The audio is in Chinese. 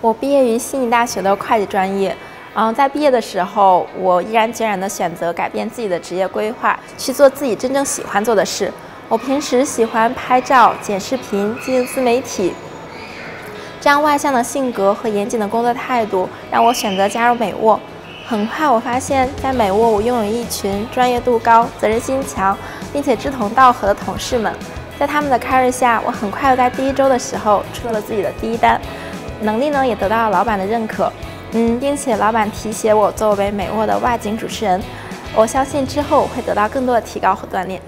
我毕业于悉尼大学的会计专业。嗯在毕业的时候，我毅然决然地选择改变自己的职业规划，去做自己真正喜欢做的事。我平时喜欢拍照、剪视频、经营自媒体。这样外向的性格和严谨的工作态度，让我选择加入美沃。很快，我发现，在美沃，我拥有一群专业度高、责任心强，并且志同道合的同事们。在他们的开日下，我很快又在第一周的时候出了自己的第一单，能力呢也得到了老板的认可。嗯，并且老板提携我作为美沃的外景主持人，我相信之后会得到更多的提高和锻炼。